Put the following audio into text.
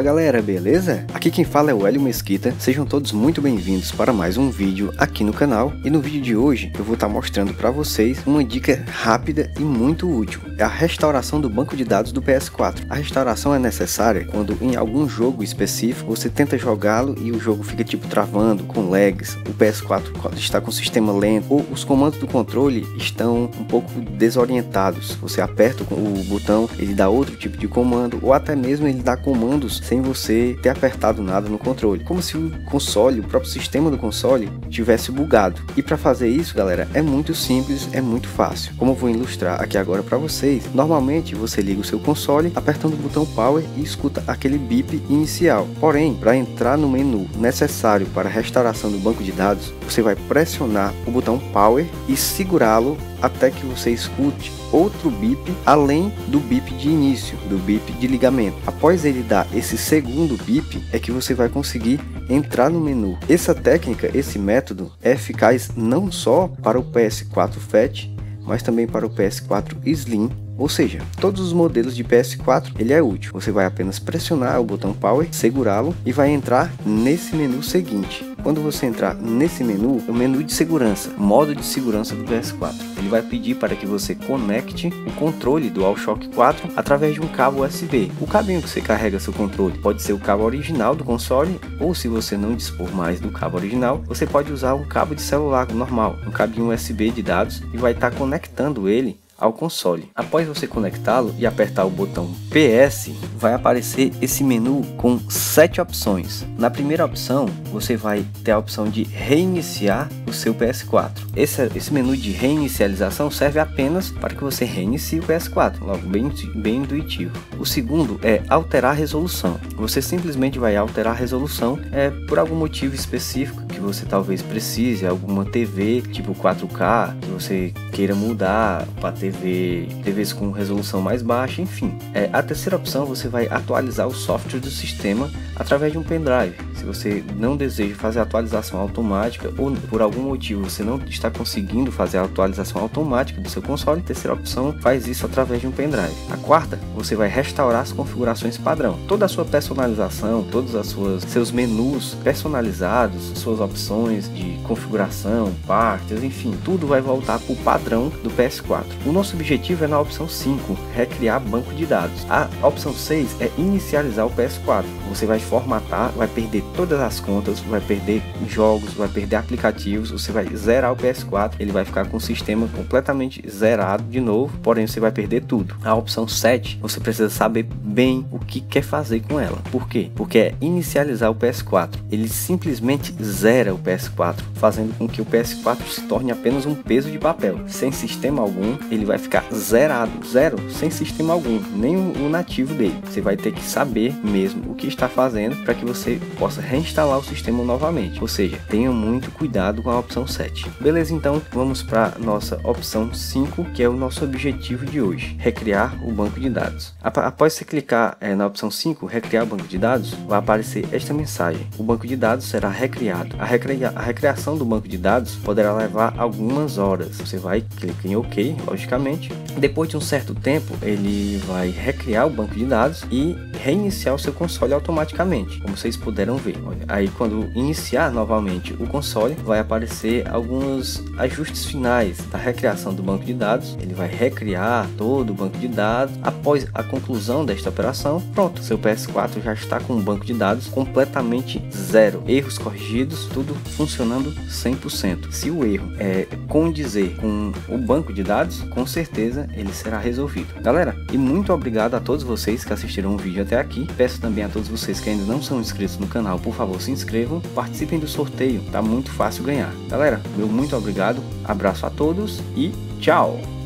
Fala galera, beleza? Aqui quem fala é o Hélio Mesquita, sejam todos muito bem-vindos para mais um vídeo aqui no canal. E no vídeo de hoje eu vou estar mostrando para vocês uma dica rápida e muito útil, é a restauração do banco de dados do PS4. A restauração é necessária quando em algum jogo específico você tenta jogá-lo e o jogo fica tipo travando, com lags, o PS4 está com o sistema lento ou os comandos do controle estão um pouco desorientados, você aperta o botão, ele dá outro tipo de comando ou até mesmo ele dá comandos sem você ter apertado nada no controle, como se o console, o próprio sistema do console tivesse bugado. E para fazer isso, galera, é muito simples, é muito fácil. Como eu vou ilustrar aqui agora para vocês, normalmente você liga o seu console apertando o botão Power e escuta aquele bip inicial. Porém, para entrar no menu necessário para a restauração do banco de dados, você vai pressionar o botão Power e segurá-lo até que você escute outro bip além do bip de início, do bip de ligamento. Após ele dar esse segundo bip, é que você vai conseguir entrar no menu. Essa técnica, esse método é eficaz não só para o PS4 Fat, mas também para o PS4 Slim ou seja, todos os modelos de PS4 ele é útil. Você vai apenas pressionar o botão Power, segurá-lo e vai entrar nesse menu seguinte. Quando você entrar nesse menu, é o menu de segurança, modo de segurança do PS4. Ele vai pedir para que você conecte o controle do DualShock 4 através de um cabo USB. O cabinho que você carrega seu controle pode ser o cabo original do console, ou se você não dispor mais do cabo original, você pode usar um cabo de celular normal, um cabinho USB de dados e vai estar conectando ele ao console. Após você conectá-lo e apertar o botão PS, vai aparecer esse menu com sete opções. Na primeira opção, você vai ter a opção de reiniciar o seu PS4. Esse, esse menu de reinicialização serve apenas para que você reinicie o PS4, logo bem, bem intuitivo. O segundo é alterar a resolução. Você simplesmente vai alterar a resolução é, por algum motivo específico que você talvez precise, alguma TV tipo 4K que você queira mudar para TV TV, TVs com resolução mais baixa, enfim. É, a terceira opção você vai atualizar o software do sistema através de um pendrive. Se você não deseja fazer a atualização automática ou por algum motivo você não está conseguindo fazer a atualização automática do seu console, terceira opção faz isso através de um pendrive. A quarta, você vai restaurar as configurações padrão. Toda a sua personalização, todos os seus menus personalizados, suas opções de configuração, partes, enfim, tudo vai voltar para o padrão do PS4. O nosso objetivo é na opção 5, recriar banco de dados. A opção 6 é inicializar o PS4. Você vai formatar, vai perder todas as contas, vai perder jogos, vai perder aplicativos, você vai zerar o PS4, ele vai ficar com o sistema completamente zerado de novo, porém você vai perder tudo. A opção 7, você precisa saber bem o que quer fazer com ela. Por quê? Porque é inicializar o PS4. Ele simplesmente zera o PS4, fazendo com que o PS4 se torne apenas um peso de papel. Sem sistema algum, ele vai ficar zerado, zero, sem sistema algum, nem o, nativo dele. Você vai ter que saber mesmo o que está fazendo para que você possa reinstalar o sistema novamente. Ou seja, tenha muito cuidado com a opção 7. Beleza, então vamos para nossa opção 5, que é o nosso objetivo de hoje, recriar o banco de dados. Após você clicar é, na opção 5, recriar o banco de dados, vai aparecer esta mensagem: o banco de dados será recriado. A, recria a recriação do banco de dados poderá levar algumas horas. Você vai clicar em OK, logicamente depois de um certo tempo, ele vai recriar o banco de dados e reiniciar o seu console automaticamente, como vocês puderam ver. Aí quando iniciar novamente o console, vai aparecer alguns ajustes finais da recriação do banco de dados. Ele vai recriar todo o banco de dados. Após a conclusão desta operação, pronto, seu PS4 já está com um banco de dados completamente zero, erros corrigidos, tudo funcionando 100%. Se o erro é condizer com o banco de dados, com certeza ele será resolvido. Galera, e muito obrigado a todos vocês que assistiram o vídeo até aqui. Peço também a todos vocês ainda não são inscritos no canal, por favor, se inscrevam, participem do sorteio, tá muito fácil ganhar. Galera, meu muito obrigado, abraço a todos e tchau!